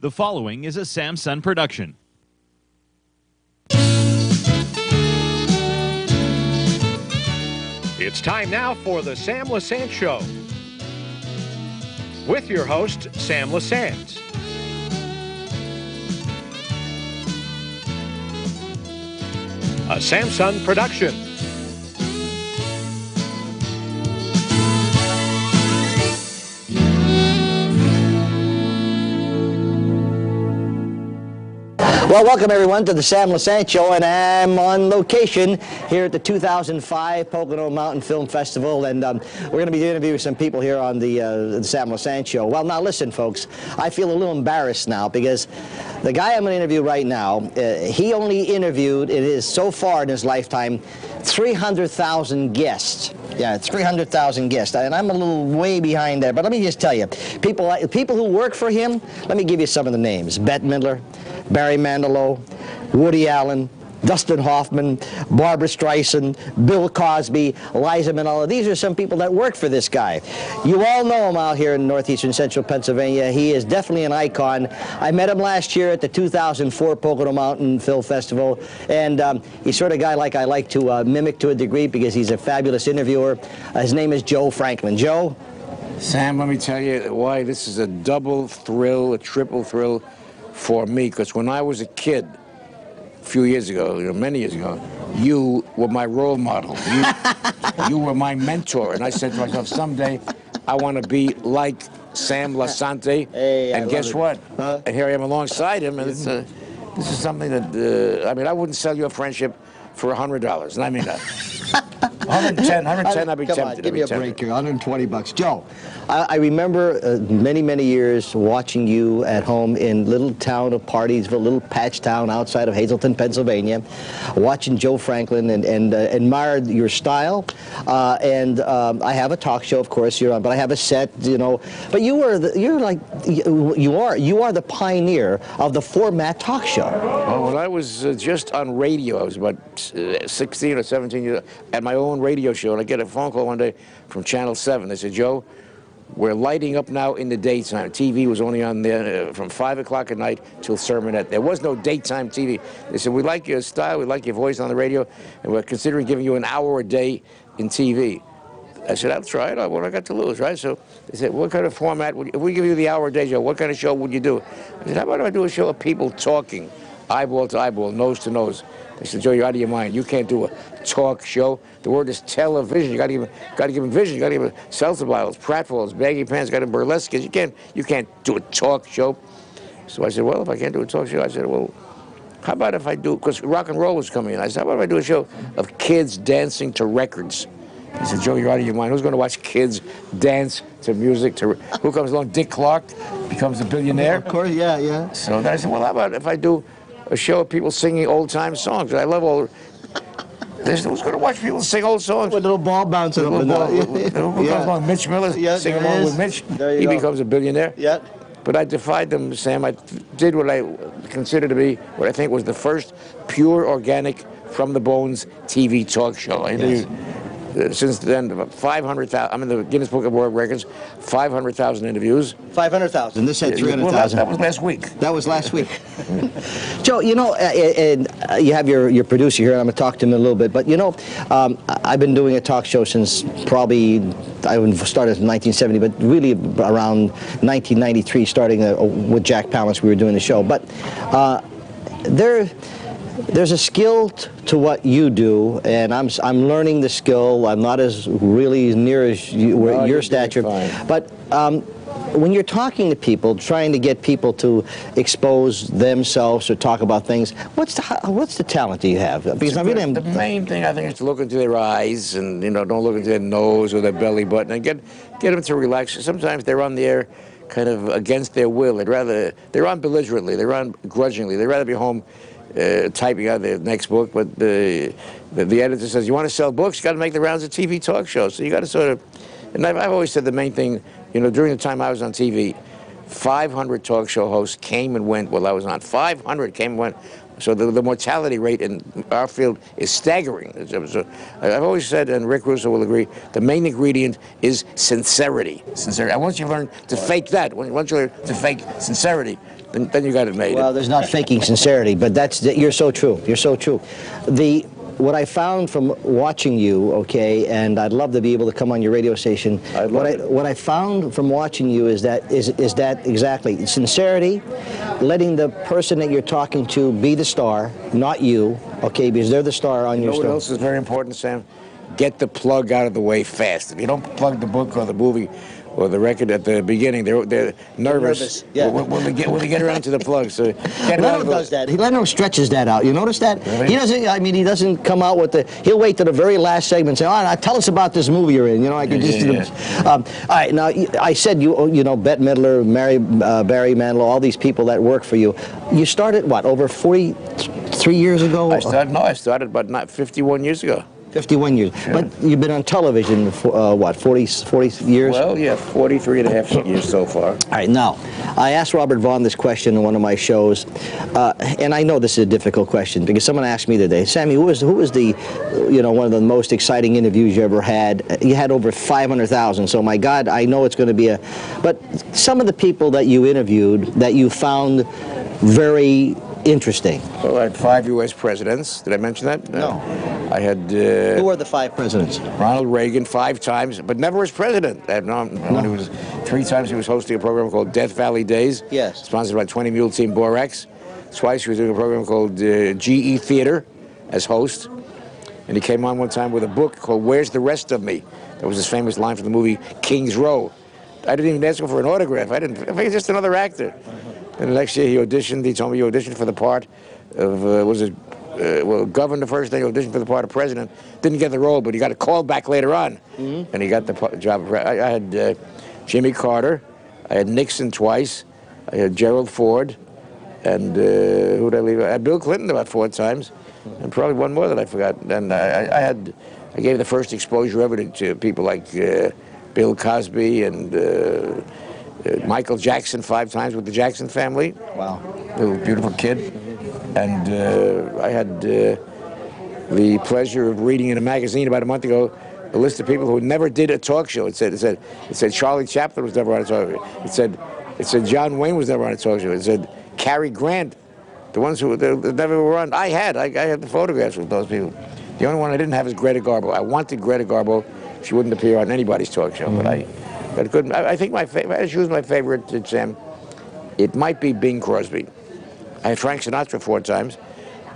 The following is a Sam-Son production. It's time now for the Sam Lesante Show with your host, Sam Lesante. A Sam-Son production. Well, welcome everyone to the Sam Lesante Show, and I'm on location here at the 2005 Pocono Mountain Film Festival, and um, we're going to be interviewing some people here on the, uh, the Sam Lesante Show. Well, now listen, folks, I feel a little embarrassed now because the guy I'm going to interview right now, uh, he only interviewed, it is so far in his lifetime, 300,000 guests. Yeah, 300,000 guests, and I'm a little way behind there. But let me just tell you, people people who work for him. Let me give you some of the names: Bette Midler, Barry Manilow, Woody Allen, Dustin Hoffman, Barbra Streisand, Bill Cosby, Liza Minnelli. These are some people that work for this guy. You all know him out here in northeastern central Pennsylvania. He is definitely an icon. I met him last year at the 2004 Pocono Mountain Film Festival, and um, he's sort of a guy like I like to uh, mimic to a degree because he's a fabulous interviewer. Uh, his name is Joe Franklin. Joe? Sam, let me tell you why this is a double thrill, a triple thrill for me. Because when I was a kid, a few years ago, you know, many years ago, you were my role model. You, you were my mentor. And I said to myself, someday I want to be like Sam Lesante. Hey, I and love guess it. what? Huh? And here I am alongside him. And it's, uh, this is something that, uh, I mean, I wouldn't sell you a friendship for a $100. And I mean that. 110, 110, I'd be Come tempted. on, give I'd me a tempted. break here. 120 bucks. Joe, I, I remember uh, many, many years watching you at home in little town of Partysville, little patch town outside of Hazleton, Pennsylvania, watching Joe Franklin and, and uh, admired your style. Uh, and um, I have a talk show, of course, you're on, but I have a set, you know. But you were, the, you're like, you, you are, you are the pioneer of the format talk show. Well, when I was uh, just on radio, I was about uh, 16 or 17 years at my own radio show, and I get a phone call one day from Channel 7. They said, Joe, we're lighting up now in the daytime. TV was only on there uh, from 5 o'clock at night till sermonette. There was no daytime TV. They said, we like your style, we like your voice on the radio, and we're considering giving you an hour a day in TV. I said, I'll try it. What I got to lose, right? So they said, what kind of format would you, if we give you the hour a day show, what kind of show would you do? I said, how about if I do a show of people talking, eyeball to eyeball, nose to nose? They said, Joe, you're out of your mind. You can't do a talk show. The word is television. You got to give, got to give them vision. You got to give them seltzer bottles, pratfalls, baggy pants, got to burlesque. You can't, you can't do a talk show. So I said, well, if I can't do a talk show, I said, well, how about if I do, because rock and roll was coming in. I said, how about if I do a show of kids dancing to records? He said, Joe, you're out of your mind. Who's going to watch kids dance to music? To Who comes along? Dick Clark becomes a billionaire. Of course, yeah, yeah. So then I said, well, how about if I do a show of people singing old-time songs? I love all. They said, who's going to watch people sing old songs? With a little ball bouncing Little and ball- down. Who comes along? Mitch Miller Yeah, sing along it with. Mitch. He go. becomes a billionaire. Yeah. But I defied them, Sam. I did what I consider to be what I think was the first pure, organic, from the bones TV talk show. I uh, since then, 500,000. I'm in the Guinness Book of World Records. 500,000 interviews. 500,000. This had Well, 300,000. that was last week. That was last week. Joe, you know, uh, and uh, you have your, your producer here, and I'm going to talk to him in a little bit. But, you know, um, I- I've been doing a talk show since probably, I started in 1970, but really around 1993, starting uh, with Jack Palance, we were doing the show. But uh, there, there's a skill t- to what you do, and I'm, s- I'm learning the skill. I'm not as really near as you, where Oh, your stature. But um, when you're talking to people, trying to get people to expose themselves or talk about things, what's the what's the talent do you have? Because I really am. the main thing I think is to look into their eyes and you know don't look into their nose or their belly button and get get them to relax. Sometimes they're on the air kind of against their will. They'd rather they're on belligerently. They're on grudgingly. They'd rather be home. Uh, typing out the next book, but the, the the editor says you want to sell books, you got to make the rounds of TV talk shows. So you got to sort of, and I've, I've always said the main thing, you know, during the time I was on TV, 500 talk show hosts came and went while I was on. 500 came and went. So the, the mortality rate in our field is staggering. So I've always said, and Rick Russo will agree, the main ingredient is sincerity. Sincerity. And once you learn to fake that, once you learn to fake sincerity, then, then you got it made. Well, there's not faking sincerity, but that's you're so true. You're so true. The what I found from watching you, okay, and I'd love to be able to come on your radio station. What I what I found from watching you is that is is that exactly sincerity, letting the person that you're talking to be the star, not you, okay, because they're the star on you your know what story. else is very important, Sam? Get the plug out of the way fast. If you don't plug the book or the movie or the record at the beginning, they're they're nervous. nervous, yeah. When, when they get when they get around to the plug, so Leno does that. He Leno stretches that out. You notice that? Really? He doesn't. I mean, he doesn't come out with the. He'll wait to the very last segment and say, "All right, tell us about this movie you're in." You know, I could Yeah, just. yeah, Um, all right, now I said you. You know, Bette Midler, Mary, uh, Barry Manilow, all these people that work for you. You started what over 43 years ago? I started. No, I started about not 51 years ago. 51 years. But you've been on television for uh, what 40 40 years? Well, yeah, 43 and a half years so far. All right, now, I asked Robert Vaughn this question in one of my shows, uh, and I know this is a difficult question because someone asked me today, Sammy, who was who was the, you know, one of the most exciting interviews you ever had? You had over 500,000, so my God, I know it's going to be a, but some of the people that you interviewed that you found very interesting. Well, I had five U.S. presidents. Did I mention that? No. I had Who uh, are the five presidents? Ronald Reagan five times, but never as president. I had known, he was three times he was hosting a program called Death Valley Days. Yes. Sponsored by 20 Mule Team Borax. Twice he was doing a program called uh, GE Theater as host. And he came on one time with a book called Where's the Rest of Me? That was his famous line from the movie King's Row. I didn't even ask him for an autograph. I didn't. I think he's just another actor. And the next year he auditioned. He told me he auditioned for the part of uh, was it uh, well governor first. Then he auditioned for the part of president. Didn't get the role, but he got a call back later on, and he got the job. Of I, I had uh, Jimmy Carter. I had Nixon twice. I had Gerald Ford, and uh, who did I leave? I had Bill Clinton about four times, and probably one more that I forgot. And I, I had I gave the first exposure ever to, to people like uh, Bill Cosby and. Uh, Michael Jackson five times with the Jackson family. Wow. Little beautiful kid. And uh, I had uh, the pleasure of reading in a magazine about a month ago a list of people who never did a talk show. It said it said it said Charlie Chaplin was never on a talk show. It said it said John Wayne was never on a talk show. It said Cary Grant, the ones who they, they never were on. I had I, I had the photographs with those people. The only one I didn't have is Greta Garbo. I wanted Greta Garbo. She wouldn't appear on anybody's talk show, but I. But I couldn't. I, I think my favorite. I choose my favorite. Sam. Um, it might be Bing Crosby. I had Frank Sinatra four times.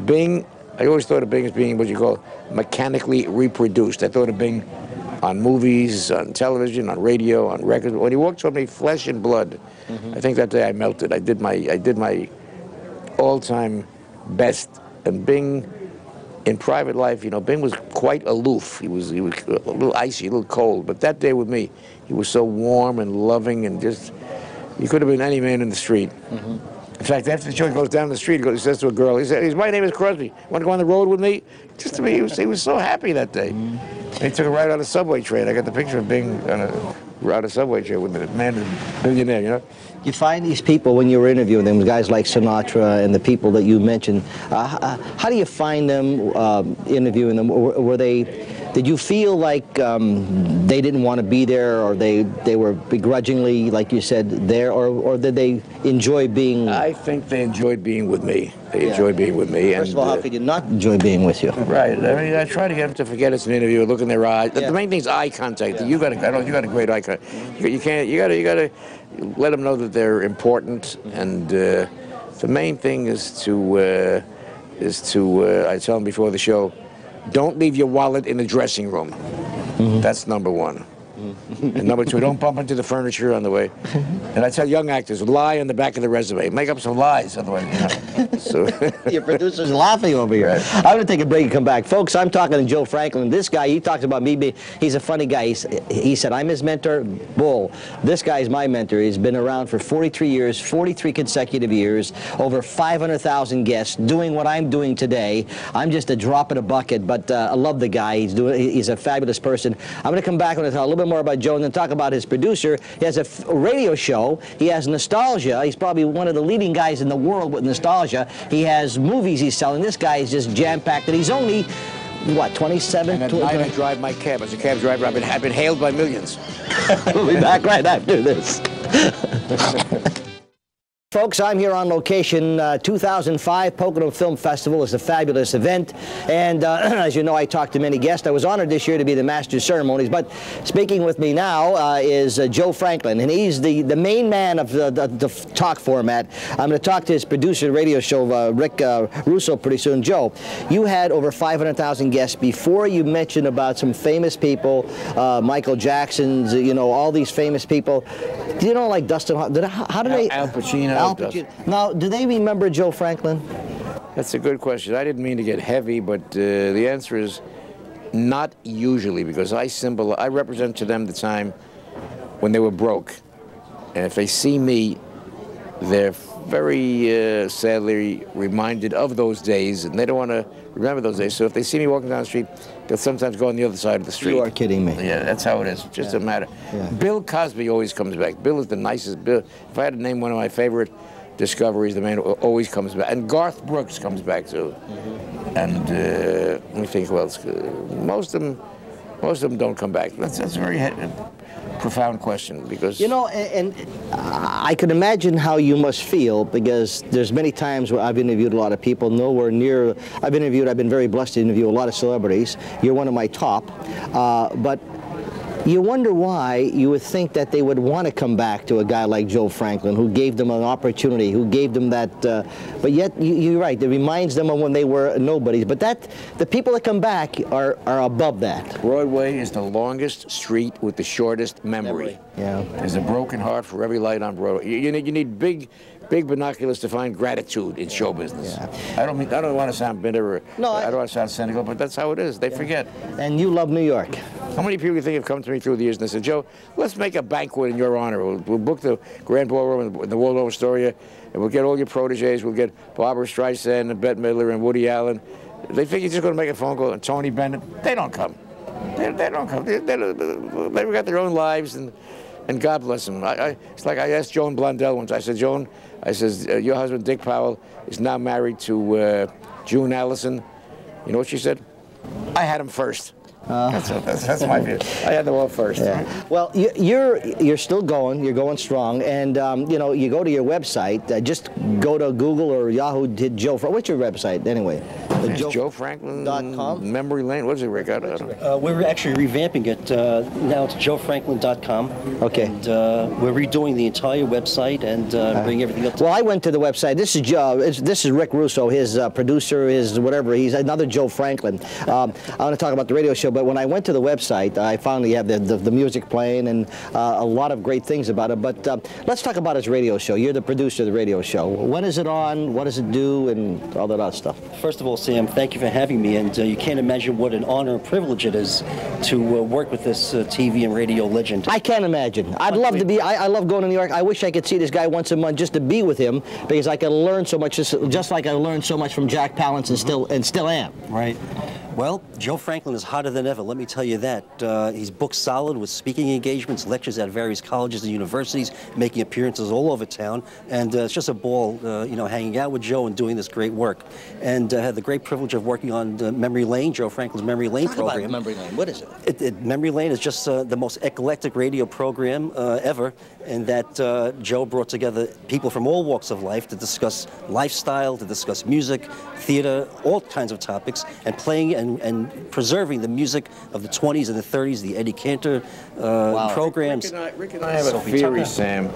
Bing, I always thought of Bing as being what you call mechanically reproduced. I thought of Bing on movies, on television, on radio, on records. When he walked toward me, flesh and blood, mm-hmm. I think that day I melted. I did my, I did my all-time best. And Bing, in private life, you know, Bing was quite aloof. He was, he was a little icy, a little cold. But that day with me, he was so warm and loving and just, he could have been any man in the street. Mm-hmm. In fact, after the show, he goes down the street. He, goes, he says to a girl, he says, "My name is Crosby. Want to go on the road with me?" Just to me, he was, he was so happy that day. Mm-hmm. They took a ride on a subway train. I got the picture of Bing on a, on a subway train with the man, billionaire. You know, You find these people when you were interviewing them, guys like Sinatra and the people that you mentioned. Uh, uh, how do you find them um, interviewing them? Were, were they? Did you feel like um, they didn't want to be there, or they they were begrudgingly, like you said, there, or or did they enjoy being? I think they enjoyed being with me. They Yeah. enjoyed being with me. First of all, and, how uh, could you not enjoy being with you? Right. I mean, I try to get them to forget it's an interview. Look in their eyes. Yeah. The main thing is eye contact. You got, a, I know you got a great eye contact. You, you can't. You got to. You got to let them know that they're important. And uh, the main thing is to uh, is to. Uh, I tell them before the show, don't leave your wallet in the dressing room. That's number one. And number two, don't bump into the furniture on the way. And I tell young actors, lie on the back of the resume. Make up some lies, otherwise. You know. so. Your producer's laughing over here. I'm going to take a break and come back. Folks, I'm talking to Joe Franklin. This guy, he talks about me being, he's a funny guy. He's, he said, I'm his mentor. Bull. This guy's my mentor. He's been around for 43 years, 43 consecutive years, over 500,000 guests, doing what I'm doing today. I'm just a drop in a bucket, but uh, I love the guy. He's, doing, he's a fabulous person. I'm going to come back and talk a little bit more about Joe and then talk about his producer. He has a f- radio show. He has nostalgia. He's probably one of the leading guys in the world with nostalgia. He has movies he's selling. This guy is just jam-packed, and he's only, what, 27? And at Tw- night I drive my cab. As a cab driver, I've been, I've been hailed by millions. we'll be back right after this. Folks, I'm here on location. Uh, 2005 Pocono Film Festival is a fabulous event. And uh, as you know, I talked to many guests. I was honored this year to be the master of ceremonies. But speaking with me now uh, is uh, Joe Franklin, and he's the, the main man of the, the, the talk format. I'm going to talk to his producer, radio show, uh, Rick uh, Russo, pretty soon. Joe, you had over 500,000 guests before you mentioned about some famous people, Michael Jackson's, you know, all these famous people. Do you know, like Dustin, did, how, how did Al- they? Al Pacino, Al. Pacino. Now, do they remember Joe Franklin? That's a good question. I didn't mean to get heavy, but uh, the answer is not usually because I symbol I represent to them the time when they were broke, and if they see me, they're very uh, sadly reminded of those days, and they don't want to remember those days. So if they see me walking down the street, they'll sometimes go on the other side of the street. You are kidding me. Yeah, that's how it is. Just a matter. Yeah. Bill Cosby always comes back. Bill is the nicest. Bill. If I had to name one of my favorite discoveries, the man who always comes back. And Garth Brooks comes back too. Mm-hmm. And uh, let me think who else. Uh, Most of them, most of them don't come back. That's that's very profound question because You know, and, and I can imagine how you must feel because there's many times where I've interviewed a lot of people, nowhere near. I've interviewed. I've been very blessed to interview a lot of celebrities. You're one of my top, uh, but. You wonder why you would think that they would want to come back to a guy like Joe Franklin, who gave them an opportunity, who gave them that. Uh, but yet, you, you're right. It reminds them of when they were nobodies. But that, the people that come back are are above that. Broadway is the longest street with the shortest memory. Yeah. There's a broken heart for every light on Broadway. You, you need you need big, big binoculars to find gratitude in show business. Yeah. I don't mean I don't want to sound bitter or No, I, I- don't want to sound cynical, but that's how it is. They forget. And you love New York. How many people do you think have come to me through the years and they said, Joe, let's make a banquet in your honor. We'll, we'll book the Grand Ballroom in the Waldorf Astoria, and we'll get all your proteges. We'll get Barbra Streisand and Bette Midler and Woody Allen. They think you're just going to make a phone call and Tony Bennett. They don't come. They, they don't come. They, they, they've got their own lives, and, and God bless him. I, I, it's like I asked Joan Blondell once. I said, Joan, I says, uh, your husband Dick Powell is now married to uh, June Allyson. You know what she said? I had him first. That's, that's, that's my view. I had them all first. Well, you, you're you're still going. You're going strong, and um, you know you go to your website. Uh, just go to Google or Yahoo. Did Joe? Fra- What's your website anyway? The It's Joe Franklin. dot com? Memory Lane. What is it, Rick? I don't, I don't- Uh, we're actually revamping it uh, now to joefranklin.com. Okay. And uh, we're redoing the entire website and uh, bringing everything up to Well, I went to the website. This is Joe. It's, this is Rick Russo, his uh, producer, his whatever. He's another Joe Franklin. Um, I want to talk about the radio show, but when I went to the website, I finally have the, the, the music playing and uh, a lot of great things about it. But uh, let's talk about his radio show. You're the producer of the radio show. When is it on? What does it do? And all that other stuff. First of all, Sam, thank you for having me. And uh, you can't imagine what an honor and privilege it is to uh, work with this uh, TV and radio legend. I can't imagine. I'd love to be. I, I love going to New York. I wish I could see this guy once a month just to be with him because I could learn so much. Just, just like I learned so much from Jack Palance and still and still am. Right. Well, Joe Franklin is hotter than ever. Let me tell you that. Uh, he's booked solid with speaking engagements, lectures at various colleges and universities, making appearances all over town, and uh, it's just a ball, uh, you know, hanging out with Joe and doing this great work. And uh, had the great privilege of working on uh, Memory Lane, Joe Franklin's Memory Lane Talk about memory lane. What is it? It, it, Memory Lane is just uh, the most eclectic radio program uh, ever, in that uh, Joe brought together people from all walks of life to discuss lifestyle, to discuss music, theater, all kinds of topics, and playing and, and preserving the music of the 20s and the 30s, the Eddie Cantor uh, programs. Rick and, I, Rick and I have a Sophie theory, Tucker. Sam.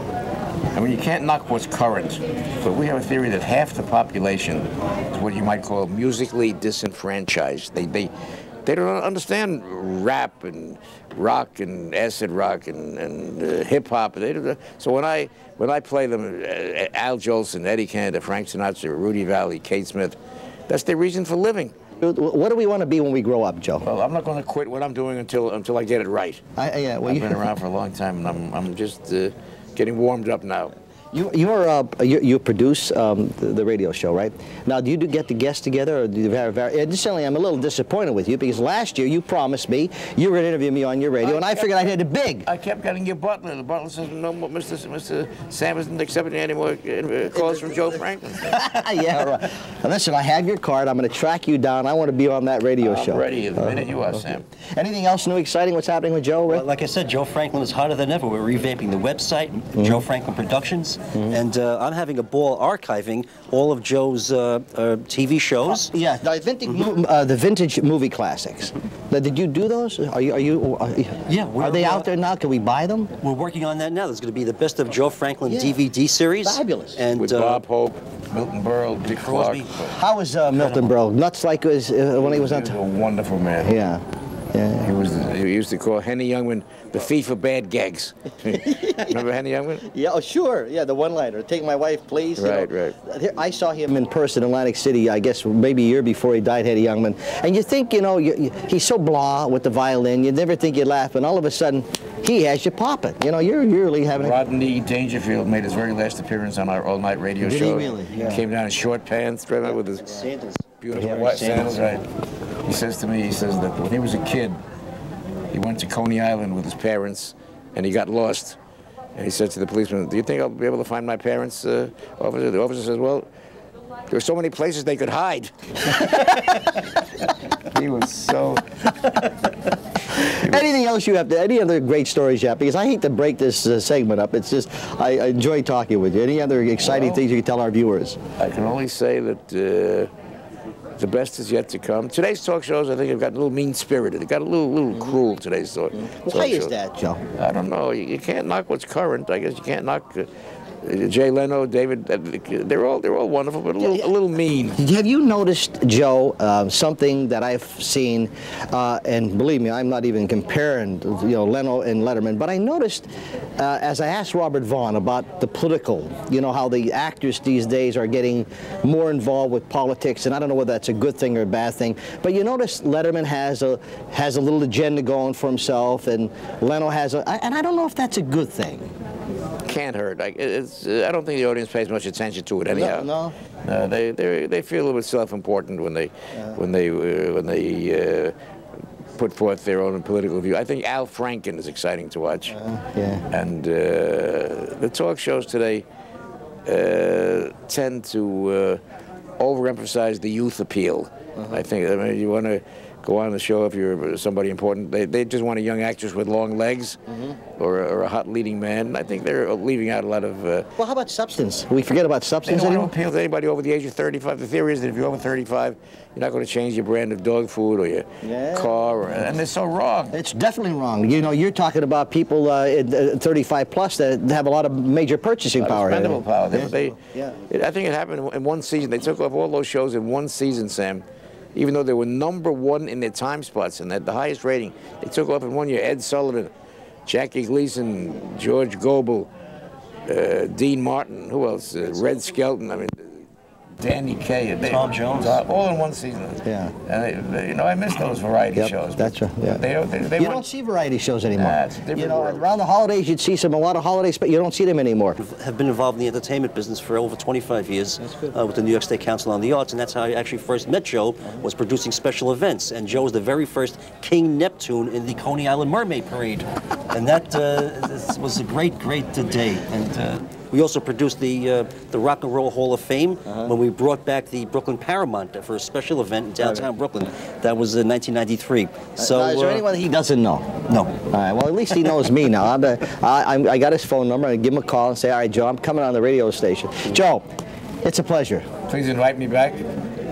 I mean, you can't knock what's current, but we have a theory that half the population is what you might call musically disenfranchised. They, they, they don't understand rap and rock and acid rock and, and uh, hip hop. They don't, so when I when I play them, uh, Al Jolson, Eddie Cantor, Frank Sinatra, Rudy Vallée, Kate Smith, that's their reason for living. What do we want to be when we grow up, Joe? Well, I'm not going to quit what I'm doing until until I get it right. I, yeah, well, I've been around for a long time, and I'm, I'm just uh, getting warmed up now. You, you're, uh, you, you produce um, the, the radio show, right? Now, do you do get the guests together, or do you have? have Additionally, I'm a little disappointed with you because last year you promised me you were going to interview me on your radio, and I figured I had it big. I kept getting your butler. The butler says, no more, Mr. Mr. Sam isn't accepting any more uh, calls from Joe Franklin. yeah, right. Now, listen, I have your card. I'm going to track you down. I want to be on that radio I'm show. ready the minute you are, Sam. Anything else new, exciting? What's happening with Joe? Well, like I said, Joe Franklin is hotter than ever. We're revamping the website, Mm-hmm. Joe Franklin Productions, And uh, I'm having a ball archiving all of Joe's uh, uh, TV shows. Yeah, the vintage, mo- uh, the vintage movie classics. Now, did you do those? Are you? Are you? Are, Yeah, Are they uh, out there now? Can we buy them? We're working on that now. There's going to be the best of Joe Franklin Yeah. DVD series. Fabulous. And With uh, Bob Hope, Milton Berle, Dick Clark. How was uh, Milton Berle? Nuts like it was uh, when he was He on. was T- a wonderful man. yeah, yeah. He was. He used to call Henny Youngman the thief of bad gags. Remember Henny Youngman? Yeah, oh, sure. Yeah, the one-liner. Take my wife, please. you Right, know. right. Uh, I saw him in person in Atlantic City, I guess maybe a year before he died, Eddie Youngman. And you think, you know, you, you, he's so blah with the violin, you never think you'd laugh, and all of a sudden, he has you popping. You know, you're, you're really having a... Rodney Dangerfield made his very last appearance on our all-night radio Did he show. really? Yeah. Came down in short pants, remember, with his Sandals. beautiful Yeah, white sandals. sandals. Right. He says to me, he says that when he was a kid, he went to Coney Island with his parents, and he got lost. And he said to the policeman, "Do you think I'll be able to find my parents, uh, officer?" The officer says, "Well, there were so many places they could hide." he was so. Anything else you have to, any other great stories you have? Because I hate to break this uh, segment up. It's just, I, I enjoy talking with you. Any other exciting Well- things you can tell our viewers? I can only say that uh, the best is yet to come. Today's talk shows, I think, have gotten a little mean-spirited. They got a little, little cruel. Today's talk. Why talk is shows. that, Joe? I don't know. You, you can't knock what's current. I guess you can't knock uh, Jay Leno, David. Uh, they're all they're all wonderful, but a little, a little mean. Have you noticed, Joe, uh, something that I've seen, uh, and believe me, I'm not even comparing, you know, Leno and Letterman, but I noticed, uh, as I asked Robert Vaughn about the political, you know, how the actors these days are getting more involved with politics, and I don't know whether that's a good thing or a bad thing, but you notice Letterman has a has a little agenda going for himself, and Leno has a, and I don't know if that's a good thing. Can't hurt. I, it's, uh, I don't think the audience pays much attention to it anyhow. no? No, they they they feel a little bit self-important when they when they uh, when they. Uh, Put forth their own political view. I think Al Franken is exciting to watch. Yeah. And uh, the talk shows today uh, tend to uh, overemphasize the youth appeal. I think I mean, you want to go on the show if you're somebody important. They, they just want a young actress with long legs or, or a hot leading man. I think they're leaving out a lot of. Uh, Well, how about substance? We forget about substance. they don't want to appeal to anybody over the age of 35. The theory is that if you're over 35, you're not going to change your brand of dog food or your Yeah. car, or, and they're so wrong. It's definitely wrong. You know, you're talking about people uh, uh, 35 plus that have a lot of major purchasing power. Expendable power. They, Yeah. they, Yeah. it- I think it happened in one season. They took off all those shows in one season, Sam. Even though they were number one in their time spots and had the highest rating, they took off in one year. Ed Sullivan, Jackie Gleason, George Gobel, uh, Dean Martin, who else? Uh, Red Skelton. I mean, Danny Kaye. They- Tom Jones. All in one season. Yeah. And they, they- you know, I miss those variety Yep, shows. that's right, yeah. They, they, they You weren't- don't see variety shows anymore. Nah, it's a different you know, world. around the holidays, you'd see some a lot of holidays, but you don't see them anymore. have been involved in the entertainment business for over 25 years uh, with the New York State Council on the Arts, and that's how I actually first met Joe, was producing special events. And Joe was the very first King Neptune in the Coney Island Mermaid Parade. And that uh, was a great, great uh, day. And uh, we also produced the uh, the Rock and Roll Hall of Fame when we brought back the Brooklyn Paramount for a special event in downtown Brooklyn. That was in 1993. So, Uh, is there uh, anyone he doesn't know? No. All right. Well, at least he knows me now. I'm, uh, I, I'm, I got his phone number. I give him a call and say, "All right, Joe, I'm coming on the radio station." Joe, it's a pleasure. Please invite me back.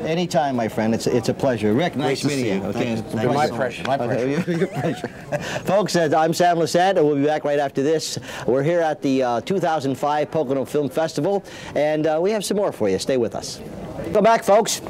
Anytime, my friend. It's it's a pleasure. Rick, nice to meeting you. you. Okay, Thank you. it's a Thank you pleasure. My. My. Okay, your pleasure. Folks, uh, I'm Sam Lesante, and we'll be back right after this. We're here at the uh, 2005 Pocono Film Festival, and uh, we have some more for you. Stay with us. Welcome back, folks.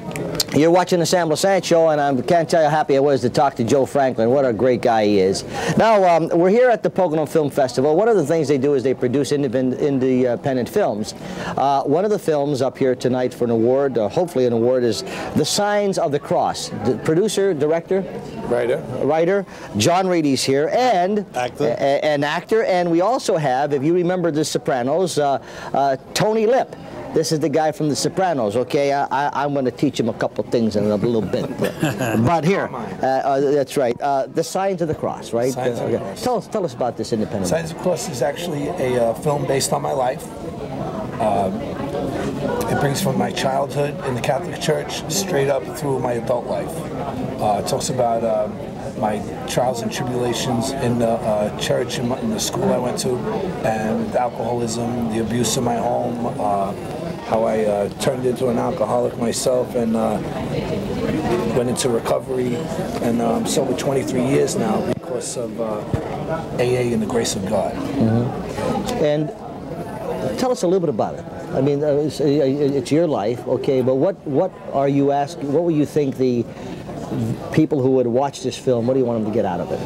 You're watching the Sam Lesante Show, and I can't tell you how happy I was to talk to Joe Franklin. What a great guy he is. Now, um, we're here at the Pocono Film Festival. One of the things they do is they produce independent, independent films. Uh, one of the films up here tonight for an award, uh, hopefully an award, is The Signs of the Cross. The producer, director, Writer. writer. John Reedy's here, and Actor. an actor. And we also have, if you remember The Sopranos, uh, uh, Tony Lip. This is the guy from The Sopranos. Okay, I, I, I'm going to teach him a couple things in a little bit. but here, uh, uh, that's right. Uh, the Signs of the Cross, right? Signs of the okay. Cross. Tell us, tell us about this independent. Signs of the Cross is actually a uh, film based on my life. Um, it brings from my childhood in the Catholic Church straight up through my adult life. Uh, it talks about um, my trials and tribulations in the uh, church and in the school I went to, and alcoholism, the abuse in my home, uh, how I uh, turned into an alcoholic myself and uh, went into recovery, and uh, I'm sober 23 years now because of uh, AA and the grace of God. And tell us a little bit about it. I mean, uh, it's, uh, it's your life, okay, but what, what are you asking, what would you think the people who would watch this film, what do you want them to get out of it?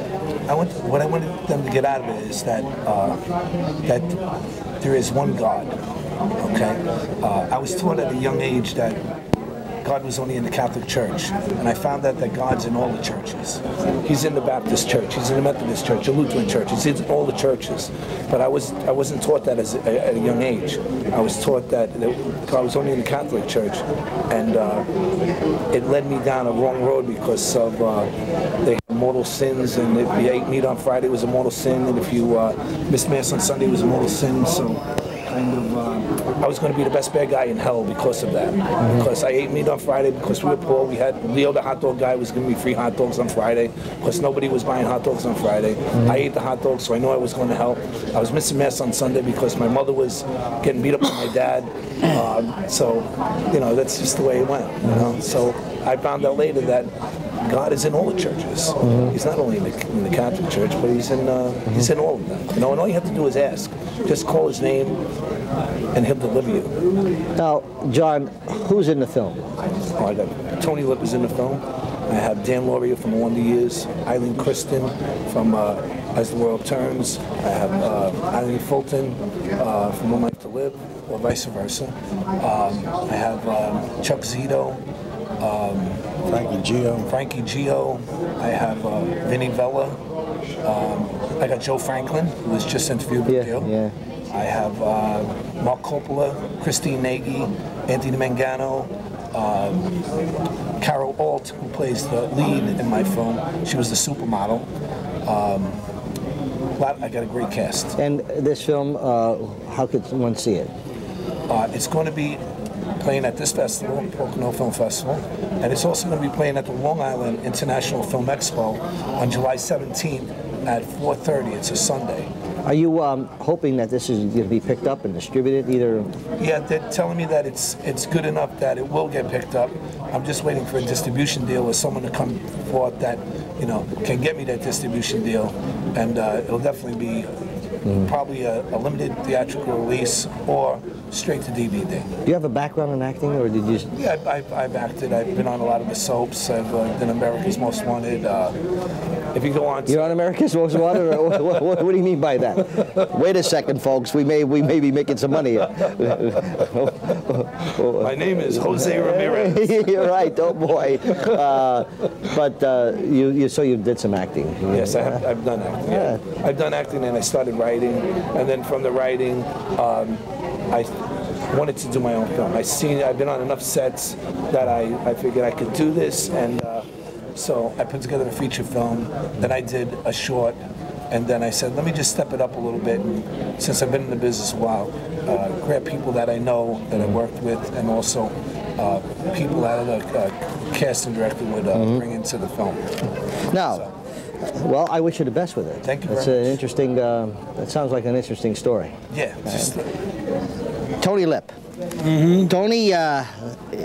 I want, what I wanted them to get out of it is that uh, that there is one God. Okay, uh, I was taught at a young age that God was only in the Catholic Church, and I found out that God's in all the churches. He's in the Baptist Church, He's in the Methodist Church, the Lutheran Church, He's in all the churches. But I was I wasn't taught that as a, at a young age. I was taught that, that God was only in the Catholic Church, and uh, it led me down a wrong road because of uh, they had mortal sins, and if you ate meat on Friday it was a mortal sin, and if you uh, missed mass on Sunday it was a mortal sin. So I was going to be the best bad guy in hell because of that. Because I ate meat on Friday because we were poor. We had Leo, the hot dog guy, was giving me free hot dogs on Friday because nobody was buying hot dogs on Friday. I ate the hot dogs, so I know I was going to hell. I was missing mass on Sunday because my mother was getting beat up by my dad. Um, so you know that's just the way it went. You know, so I found out later that God is in all the churches. He's not only in the, in the Catholic Church, but he's in uh, he's in all of them. You know, and all you have to do is ask. Just call his name, and he'll deliver you. Now, John, who's in the film? Oh, I got Tony Lip is in the film. I have Dan Lauria from Wonder Years, Ilene Kristen from uh, As the World Turns. I have uh, Eileen Fulton uh, from One Life to Live, or vice versa. Um, I have um, Chuck Zito, Frankie Gio. Frankie Gio. I have uh, Vinny Vella. Um, I got Joe Franklin, who was just interviewed with Yeah, you. yeah. I have uh, Mark Coppola, Christine Nagy, Anthony Mangano, um, Carol Alt, who plays the lead in my film. She was the supermodel. Um, lot- I got a great cast. And this film, uh, how could one see it? Uh, it's going to be playing at this festival, the Pocono Film Festival, and it's also going to be playing at the Long Island International Film Expo on July 17th at 4:30. It's a Sunday. Are you um, hoping that this is going to be picked up and distributed either? Yeah, they're telling me that it's it's good enough that it will get picked up. I'm just waiting for a distribution deal or someone to come forth that you know can get me that distribution deal, and uh, it'll definitely be probably a, a limited theatrical release or straight to DVD. Do you have a background in acting, or did you? Just, Yeah, I've, I've, I've acted. I've been on a lot of the soaps. I've uh, done America's Most Wanted. Uh, if you go on, to... You're on America's Most Wanted. What, what, what do you mean by that? Wait a second, folks. We may we may be making some money. my name is Jose Ramirez. You're right. Oh boy. Uh, but uh, you, you so you did some acting. Yes, I have, I've done acting. Yeah. I've done acting, and I started writing, and then from the writing, um, I wanted to do my own film. I seen, I've been on enough sets that I, I figured I could do this, and uh, so I put together a feature film. Then I did a short, and then I said, let me just step it up a little bit. And since I've been in the business a while, uh, grab people that I know that I worked with, and also uh, people of the uh, casting director would uh, bring into the film. Now, well, I wish you the best with it. Thank you It's very an much. interesting. Uh, that sounds like an interesting story. Yeah, just. Tony Lip. Tony, uh,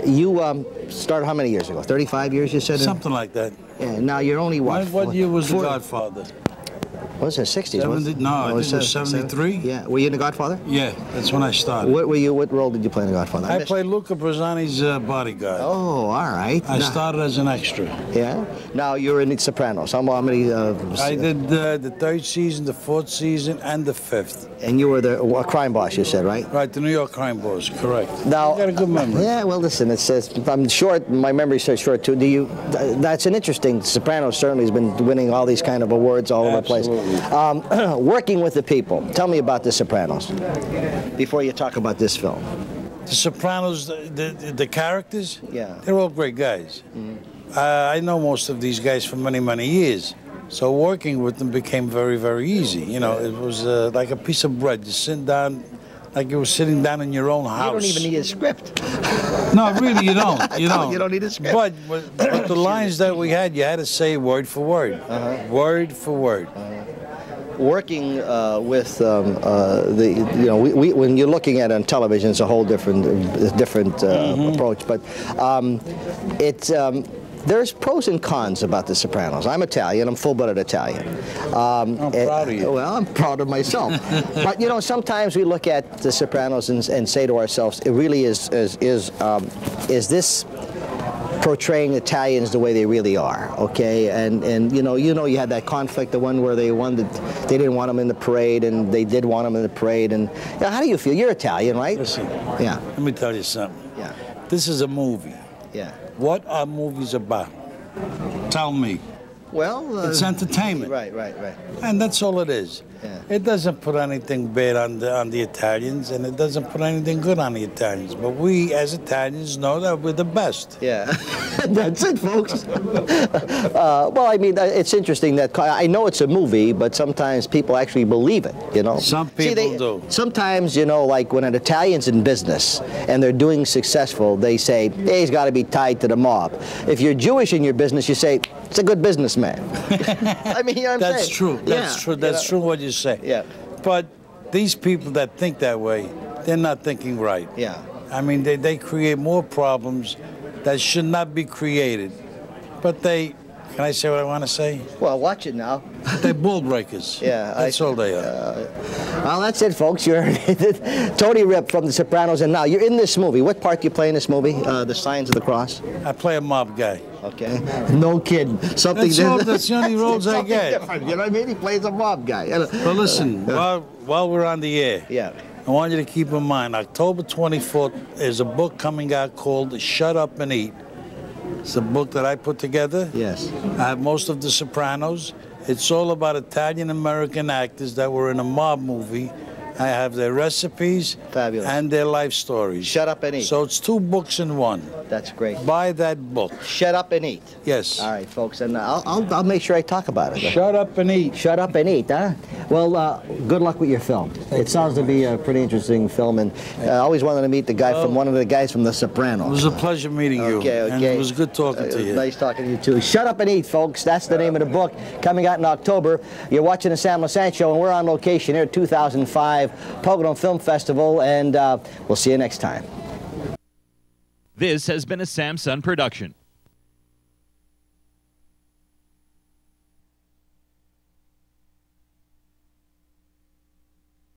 you um, started how many years ago? 35 years, you said? Something like that. Yeah, now you're only what? What, what year was four- The Godfather? Was it, 60s? wasn't 70 it? no, I think it was 73. Yeah. Were you in The Godfather? Yeah, that's when I started. What were you? What role did you play in The Godfather? I missed- played Luca Brasani's uh, bodyguard. Oh, all right. I Now- started as an extra. Yeah. Now you're in The Sopranos. How many? Uh, I did uh, the third season, the fourth season, and the fifth. And you were the a crime boss. You said right. Right, the New York Crime Boss, correct. Now, you got a good memory. Yeah, well, listen, it says I'm short. My memory's so short too. Do you? th- That's an interesting. Sopranos certainly has been winning all these kind of awards all over the place. Um, working with the people. Tell me about the Sopranos before you talk about this film. The Sopranos, the, the, the characters, Yeah. They're all great guys. Uh, I know most of these guys for many, many years. So working with them became very, very easy. You know, it was uh, like a piece of bread. You sit down, like you were sitting down in your own house. You don't even need a script. No, really, you don't. You don't. you don't need a script. But, but, but the lines that we had, you had to say word for word. Uh-huh. Word for word. Working uh, with um, uh, the, you know, we, we, when you're looking at it on television, it's a whole different, different uh, Mm-hmm. approach. But um, it's um, there's pros and cons about The Sopranos. I'm Italian. I'm full-blooded Italian. Um, I'm eh, proud of you. Well, I'm proud of myself. but you know, sometimes we look at The Sopranos and, and say to ourselves, it really is is is um, is this portraying Italians the way they really are, okay? And and you know, you know, you had that conflict, the one where they wanted, they didn't want them in the parade, and they did want them in the parade. And you know, how do you feel? You're Italian, right? Listen, Yeah, let me tell you something. yeah, This is a movie. yeah. What are movies about? Tell me. Well, uh, It's entertainment. right, right, right. And that's all it is. Yeah. It doesn't put anything bad on the on the Italians, and it doesn't put anything good on the Italians. But we, as Italians, know that we're the best. Yeah, that's it, folks. uh, well, I mean, uh, it's interesting that I know it's a movie, but sometimes people actually believe it. You know, Some See, they- people do. Sometimes, you know, like when an Italian's in business and they're doing successful, they say, "Hey, he's got to be tied to the mob." If you're Jewish in your business, you say, "It's a good businessman." I mean, you know what I'm That's saying? true. That's Yeah, true. you That's know. true what you say. Yeah. But these people that think that way, they're not thinking right. Yeah. I mean, they, they create more problems that should not be created. But they, can I say what I want to say? Well, watch it now. They're bull breakers. Yeah, I- That's all they are. Uh, well, that's it, folks. You're Tony Lip from The Sopranos, and now you're in this movie. What part do you play in this movie? Uh, the Signs of the Cross. I play a mob guy. Okay. No kidding. Something. That's all- that's the only roles I get. Different, you know what I mean? He plays a mob guy. But uh, listen, uh, while, while we're on the air, Yeah. I want you to keep in mind October 24th is a book coming out called Shut Up and Eat. It's a book that I put together. Yes. I have most of The Sopranos. It's all about Italian American actors that were in a mob movie. I have their recipes Fabulous. and their life stories. Shut Up and Eat. So it's two books in one. That's great. Buy that book. Shut up and eat. Yes. All right, folks, and I'll, I'll, I'll make sure I talk about it. Shut up and eat. Shut up and eat, huh? Well, uh, good luck with your film. It sounds to be a pretty interesting film, and uh, I always wanted to meet the guy from one of the guys from The Sopranos. It was a pleasure meeting you. Okay, okay. And it was good talking Uh, to you. Nice talking to you too. Shut up and eat, folks. That's the name of the book. Coming out in October. You're watching the Sam Lesante Show, and we're on location here at 2005 Pocono Film Festival, and uh, we'll see you next time. This has been a Sam-Son production.